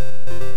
you